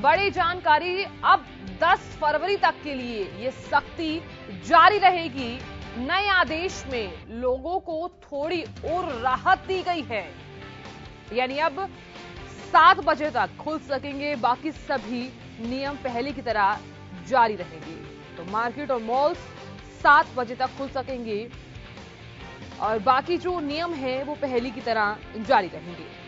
बड़ी जानकारी अब 10 फरवरी तक के लिए ये सख्ती जारी रहेगी। नए आदेश में लोगों को थोड़ी और राहत दी गई है। यानी अब सात बजे तक खुल सकेंगे, बाकी सभी नियम पहले की तरह जारी रहेंगे। तो मार्केट और मॉल्स सात बजे तक खुल सकेंगे और बाकी जो नियम है, वो पहले की तरह जारी रहेंगे।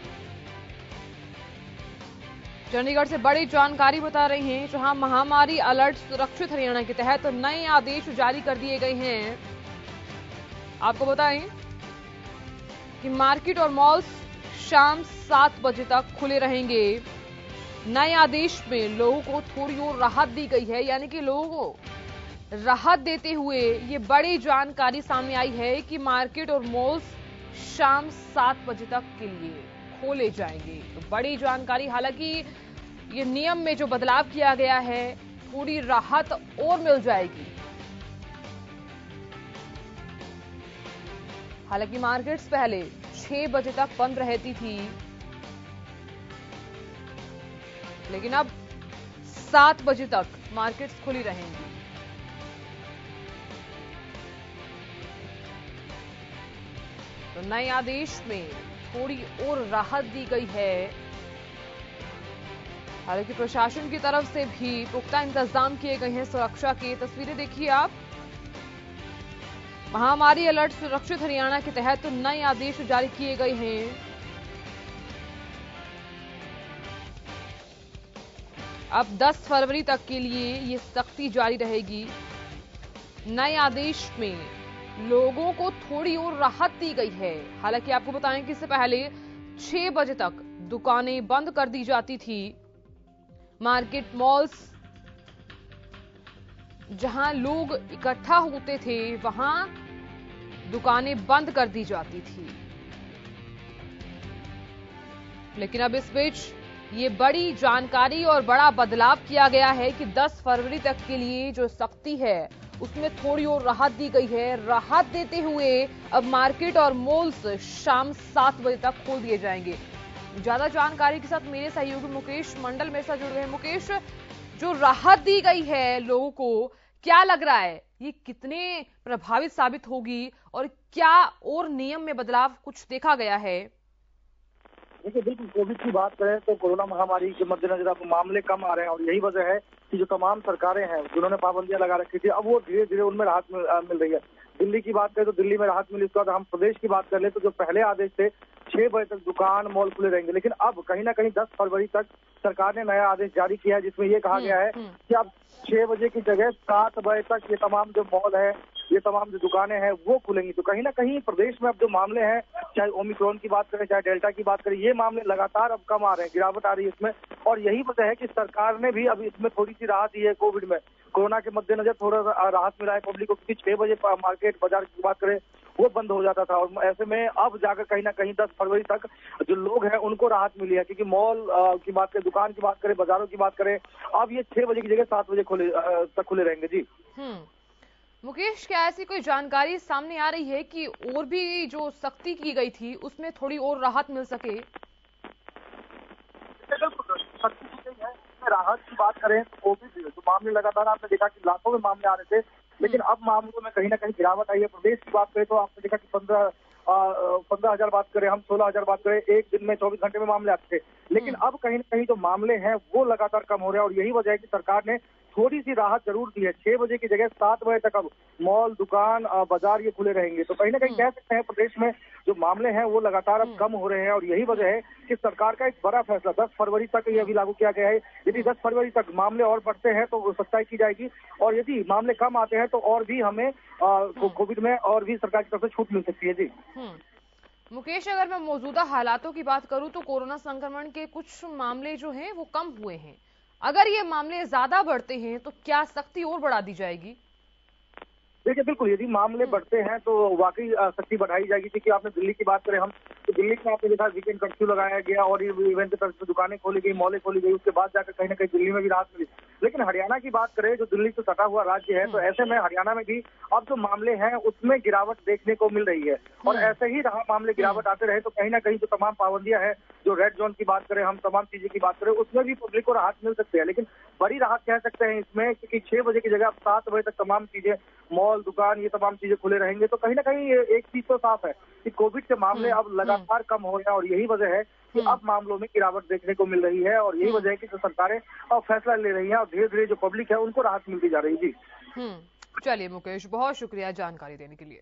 चंडीगढ़ से बड़ी जानकारी बता रहे हैं, जहाँ महामारी अलर्ट सुरक्षित हरियाणा के तहत नए आदेश जारी कर दिए गए हैं। आपको बताएँ कि मार्केट और मॉल्स शाम सात बजे तक खुले रहेंगे। नए आदेश में लोगों को थोड़ी और राहत दी गई है, यानी कि लोगों को राहत देते हुए ये बड़ी जानकारी सामने आई है कि मार्केट और मॉल्स शाम सात बजे तक के लिए खोले जाएँगे। तो बड़ी जानकारी, हालाँकि ये नियम में जो बदलाव किया गया है थोड़ी राहत और मिल जाएगी। हालाँकि मार्केट्स पहले छह बजे तक बंद रहती थी, लेकिन अब सात बजे तक मार्केट्स खुली रहेंगी। तो नए आदेश में थोड़ी और राहत दी गई है। हालाँकि प्रशासन की तरफ़ से भी पुख्ता इंतज़ाम किए गए हैं सुरक्षा की। तस्वीरें देखिए आप। महामारी अलर्ट सुरक्षित हरियाणा के तहत नए आदेश जारी किए गए हैं। अब 10 फरवरी तक के लिए ये सख्ती जारी रहेगी। नए आदेश में लोगों को थोड़ी और राहत दी गई है। हालाँकि आपको बताएँ कि इससे पहले 6 बजे तक दुकानें बंद कर दी जाती थी। मार्केट मॉल्स, जहाँ लोग इकट्ठा होते थे, वहाँ दुकानें बंद कर दी जाती थी। लेकिन अब इस बीच ये बड़ी जानकारी और बड़ा बदलाव किया गया है कि 10 फरवरी तक के लिए जो सख्ती है, उसमें थोड़ी और राहत दी गई है। राहत देते हुए अब मार्केट और मॉल्स शाम सात बजे तक खोल दिए जाएँगे। ज़्यादा जानकारी के साथ मेरे सहयोगी मुकेश मंडल मेरे साथ जुड़ गए मुकेश जो राहत दी गई है लोगों को क्या लग रहा है? ये कितने प्रभावित साबित होगी और क्या और नियम में बदलाव कुछ देखा गया है? देखिए बिल्कुल कोविड की बात करें तो कोरोना महामारी के मद्देनजर अब मामले कम आ रहे हैं और यही वजह है कि जो तमाम सरकारें हैं जिन्होंने पाबंदियाँ लगा रखी थी अब वो धीरे धीरे उनमें राहत मिल, रही है। दिल्ली की बात करें तो दिल्ली में राहत मिली उसके बाद हम प्रदेश की बात कर ले तो जो पहले आदेश थे छह बजे तक दुकान मॉल खुले रहेंगे। लेकिन अब कहीं ना कहीं दस फरवरी तक सरकार ने नया आदेश जारी किया है जिसमें ये कहा गया है कि अब छह बजे की जगह सात बजे तक ये तमाम जो मॉल है ये तमाम जो दुकानें हैं वो खुलेंगी। तो कहीं ना कहीं प्रदेश में अब जो मामले हैं चाहे ओमिक्रॉन की बात करें चाहे डेल्टा की बात करें ये मामले लगातार अब कम आ रहे हैं गिरावट आ रही है इसमें। और यही वजह है कि सरकार ने भी अब इसमें थोड़ी सी राहत दी है कोविड में। कोरोना के मद्देनजर थोड़ा राहत मिला है पब्लिक को क्योंकि छह बजे मार्केट बाज़ार की बात करें वो बंद हो जाता था। और ऐसे में अब जाकर कहीं ना कहीं दस फरवरी तक जो लोग हैं उनको राहत मिली है। क्योंकि मॉल की बात करें दुकान की बात करें बाजारों की बात करें अब ये छह बजे की जगह सात बजे खुले तक खुले रहेंगे। जी। मुकेश क्या ऐसी कोई जानकारी सामने आ रही है कि और भी जो सख्ती की गई थी उसमें थोड़ी और राहत मिल सके? राहत की बात करें तो भी जो मामले लगातार आपने देखा कि लाखों में मामले आ रहे थे लेकिन अब मामलों में कहीं ना कहीं गिरावट आई है। प्रदेश की बात करें तो आपने देखा कि पंद्रह पंद्रह हज़ार बात करें हम सोलह हज़ार बात करें एक दिन में चौबीस घंटे में मामले आते थे। लेकिन अब कहीं ना कहीं जो मामले हैं वो लगातार कम हो रहे हैं और यही वजह है कि सरकार ने थोड़ी सी राहत ज़रूर दी है। छह बजे की जगह सात बजे तक अब मॉल दुकान बाज़ार ये खुले रहेंगे। तो कहीं ना कहीं कह सकते हैं प्रदेश में जो मामले हैं वो लगातार अब कम हो रहे हैं और यही वजह है कि सरकार का एक बड़ा फैसला दस फरवरी तक ये अभी लागू किया गया है। यदि दस फरवरी तक मामले और बढ़ते हैं तो सख्ताई की जाएगी और यदि मामले कम आते हैं तो और भी हमें कोविड में और भी सरकार की तरफ़ से छूट मिल सकती है। जी। मुकेश अगर मैं मौजूदा हालातों की बात करूँ तो कोरोना संक्रमण के कुछ मामले जो हैं वो कम हुए हैं। अगर ये मामले ज़्यादा बढ़ते हैं तो क्या सख्ती और बढ़ा दी जाएगी? देखिए बिल्कुल यदि मामले बढ़ते हैं तो वाकई सख्ती बढ़ाई जाएगी। क्योंकि आपने दिल्ली की बात करें हम तो दिल्ली में आपने देखा वीकेंड कर्फ्यू लगाया गया और ये इवेंट की तरफ़ से दुकानें खोली गई मॉलें खोली गई उसके बाद जाकर कहीं ना कहीं दिल्ली में भी राहत मिली। लेकिन हरियाणा की बात करें जो दिल्ली से सटा हुआ राज्य है तो हम्म। ऐसे में हरियाणा में भी अब जो मामले हैं उसमें गिरावट देखने को मिल रही है। और हम्म। ऐसे ही रहा मामले गिरावट आते रहे तो कहीं ना कहीं जो तमाम पाबंदियाँ हैं जो रेड जोन की बात करें हम तमाम चीज़ें की बात करें उसमें भी पब्लिक को राहत मिल सकती है। लेकिन बड़ी राहत कह सकते हैं इसमें क्योंकि छह बजे की जगह अब सात बजे तक तमाम चीज़ें मॉल दुकान ये तमाम चीज़ें खुले रहेंगे। तो कहीं ना कहीं एक चीज़ तो साफ़ है कि कोविड के मामले हम्म, अब लगातार कम हो रहे हैं और यही वजह है कि हम्म। अब मामलों में गिरावट देखने को मिल रही है और यही हम्म। वजह है कि जो सरकारें अब फैसला ले रही हैं और धीरे धीरे जो पब्लिक है उनको राहत मिलती जा रही है। जी। हम्म। चलिए मुकेश बहुत शुक्रिया जानकारी देने के लिए।